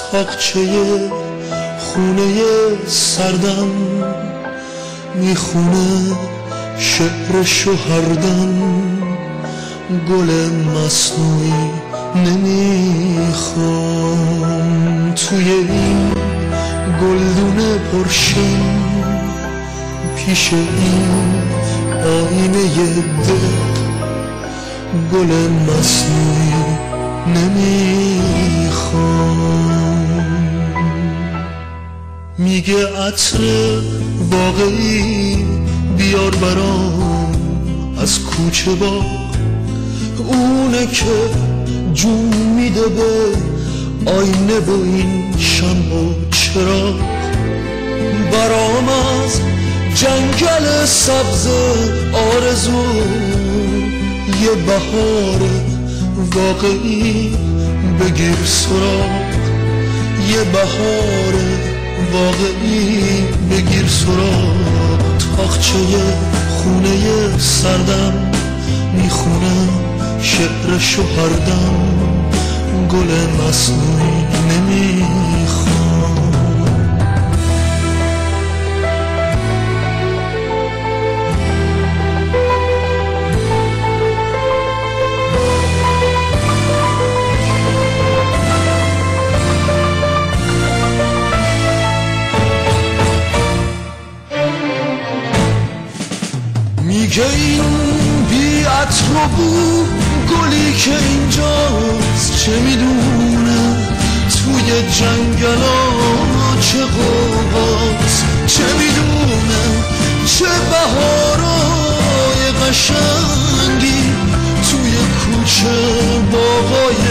تاقچه خونه سردم می‌خونه شعر شوهردم گل مصنوعی نمی‌خوام. توی این گلدون پرشین پیش این آینه دل گل مصنوعی نمی‌خوام. میگه عطر واقعی بیار برام از کوچه با. اونه که جون میده به آینه و این شم و چرا. برام از جنگل سبز آرزو یه بهار واقعی بگیر سراغ. یه بهار واقعی بگیر سراغ تاخچه خونه سردم. می‌خونم شعر شوهردم گل مصنوعی نمی‌خوام میگه این بی عطر بو گلی که اینجاست چه می‌دونه؟ توی جنگلا چه قوقاست چه می‌دونه؟ چه بهارای قشنگی توی کوچه باغای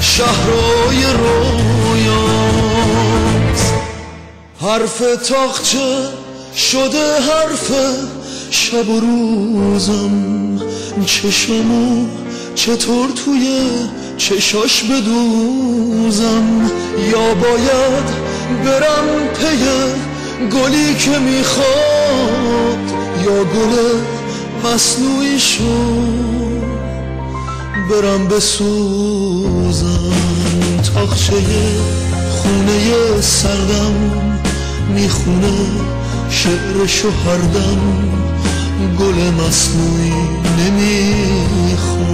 شهرهای رویاست؟ حرف تاخچه شده حرف شب و روزم چشمو چطور توی چشاش بدوزم؟ یا باید برم پی گلی که می‌خواد یا گل مصنوعی شو برم بسوزم؟ تاخچه خونه سردم می‌خونه شعر شوهردم گل مصنوعی نمی‌خوام